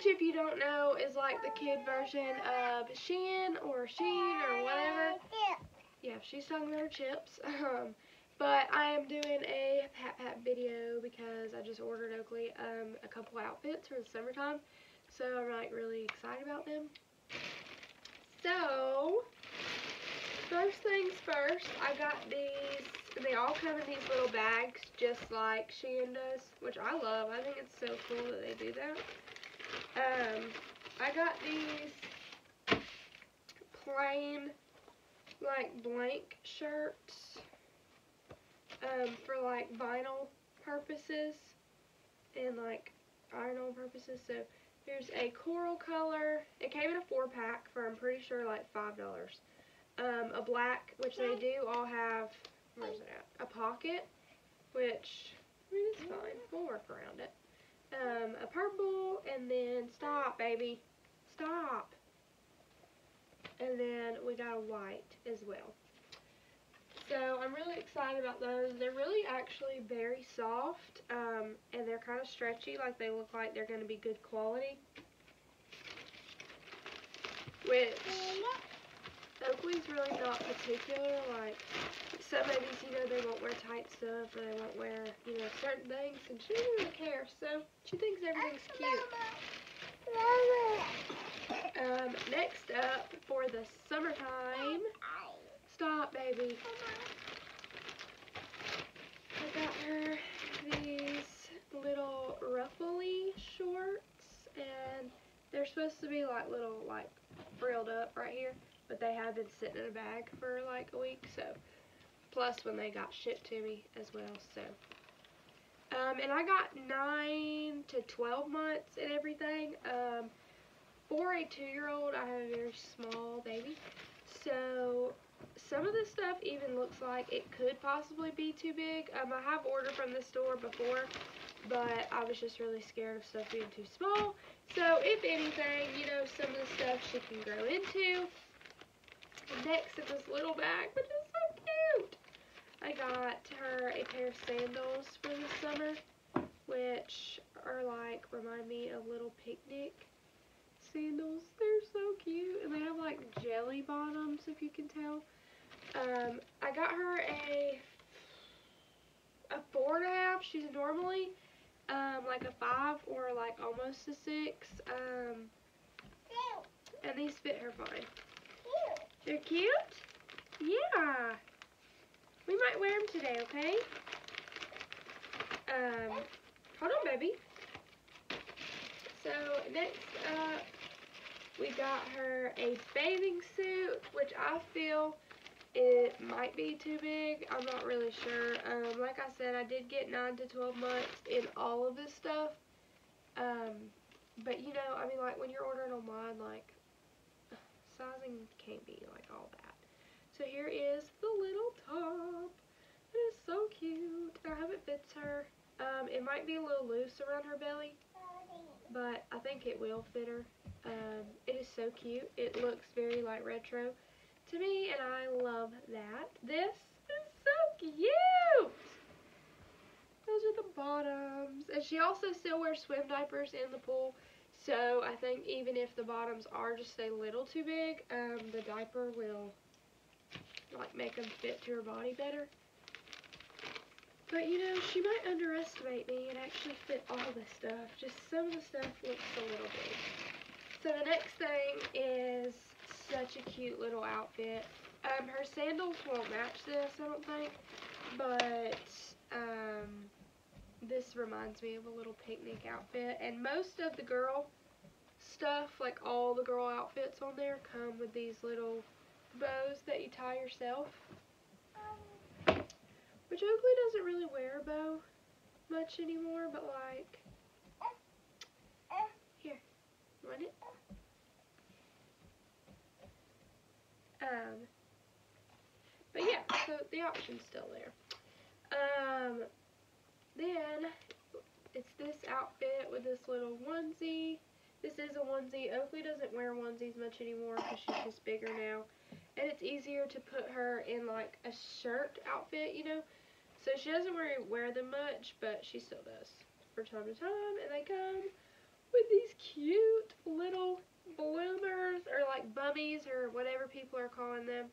which if you don't know is like the kid version of Shein or Sheen or whatever. Yeah, she's talking her chips. Um, but I am doing a Pat Pat video because I just ordered Oakley um, a couple outfits for the summertime. So I'm like really excited about them. So, first things first, I got these, they all come in these little bags just like Shein does, which I love. I think it's so cool that they do that. Um, I got these plain like blank shirts um, for like vinyl purposes and like iron-on purposes. So here's a coral color. It came in a four pack for I'm pretty sure like five dollars. Um, a black, which they do all have. Where's it at? A pocket, which I mean it's fine. We'll work around it. Um, a purple, and then stop, baby, stop. And then we got a white as well. So I'm really excited about those. They're really actually very soft um, and they're kind of stretchy like they look like they're going to be good quality. Which Oakley's really not particular. Like some babies, you know, they won't wear tight stuff or they won't wear, you know, certain things and she doesn't really care. So she thinks everything's cute. Um, next up for the summertime. Stop, baby. I got her these little ruffly shorts, and they're supposed to be like little, like, frilled up right here, but they have been sitting in a bag for like a week, so, plus when they got shipped to me as well, so. Um, and I got 9 to 12 months and everything. Um, for a two-year-old, I have a very small baby, so some of this stuff even looks like it could possibly be too big. Um, I have ordered from the store before, but I was just really scared of stuff being too small. So, if anything, you know, some of the stuff she can grow into. Next in this little bag, which is so cute, I got her a pair of sandals for the summer, which are like, remind me of little picnic sandals. They're so cute, and they have like jelly bottoms, if you can tell. Um, I got her a a four and a half. She's normally um, like a five or like almost a six. Um, and these fit her fine. They're cute? Yeah. We might wear them today, okay? Um, hold on, baby. So, next up, we got her a bathing suit, which I feel it might be too big. I'm not really sure. Um, like I said, I did get 9 to 12 months in all of this stuff. Um, but, you know, I mean, like, when you're ordering online, like, sizing can't be, like, all that. So here is the little top. It is so cute. I hope it fits her. Um, it might be a little loose around her belly, but I think it will fit her. Um, it is so cute. It looks very, like, retro to me, and I love that. This is so cute! Those are the bottoms. And she also still wears swim diapers in the pool, so I think even if the bottoms are just a little too big, um, the diaper will like make them fit to her body better. But you know, she might underestimate me and actually fit all the stuff. Just some of the stuff looks a little big. So the next thing is such a cute little outfit. Um, her sandals won't match this, I don't think. But, um, this reminds me of a little picnic outfit. And most of the girl stuff, like all the girl outfits on there, come with these little bows that you tie yourself. Which Oakley doesn't really wear a bow much anymore, but like, here, want it? Um, but yeah, so the option's still there. Um, then, it's this outfit with this little onesie. This is a onesie. Oakley doesn't wear onesies much anymore because she's just bigger now. And it's easier to put her in like a shirt outfit, you know. So she doesn't wear, wear them much, but she still does from time to time. And they come with these cute little bloomers or like bummies or whatever people are calling them.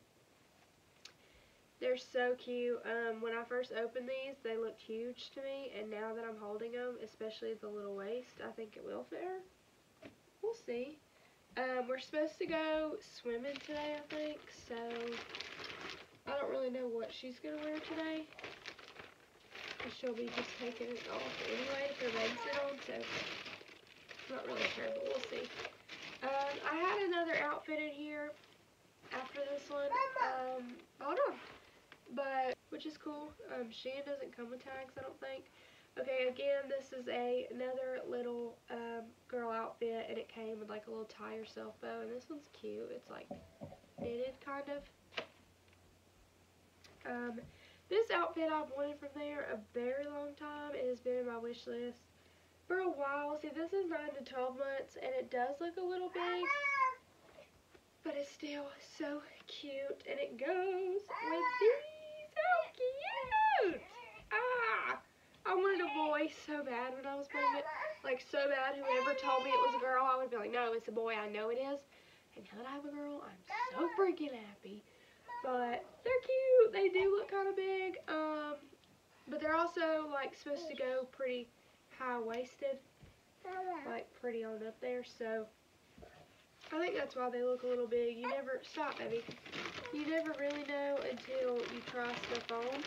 So cute. Um, when I first opened these, they looked huge to me, and now that I'm holding them, especially the little waist, I think it will fit. We'll see. Um, we're supposed to go swimming today, I think, so I don't really know what she's going to wear today. She'll be just taking it off anyway her legs babysit on, so I'm not really sure, but we'll see. Um, I had another outfit in here after this one. Um, which is cool. Um, Shein doesn't come with tags, I don't think. Okay, again, this is a another little um, girl outfit, and it came with like a little tie or self bow, and this one's cute. It's like knitted, kind of. Um, this outfit I've wanted from there a very long time. It has been in my wish list for a while. See, this is 9 to 12 months, and it does look a little big, but it's still so cute, and it goes with these. Wanted a boy so bad when I was pregnant. Like, so bad. Whoever told me it was a girl, I would be like, no, it's a boy. I know it is. And now that I have a girl, I'm so freaking happy. But they're cute. They do look kind of big. Um, but they're also, like, supposed to go pretty high-waisted. Like, pretty on up there. So, I think that's why they look a little big. You never, stop, baby. You never really know until you try stuff on.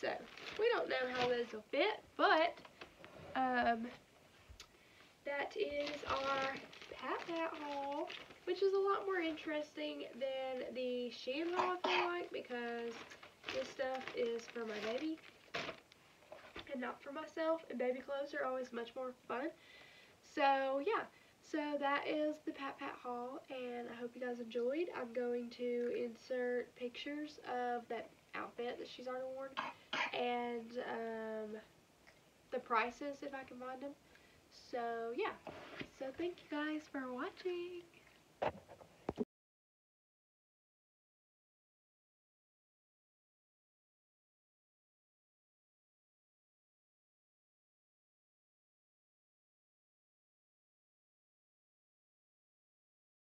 So, we don't know how those will fit, but um, that is our Pat Pat haul, which is a lot more interesting than the Shein haul, I feel like, because this stuff is for my baby and not for myself, and baby clothes are always much more fun. So, yeah. So that is the Pat Pat haul, and I hope you guys enjoyed. I'm going to insert pictures of that outfit that she's already worn, and um, the prices if I can find them. So yeah, so thank you guys for watching.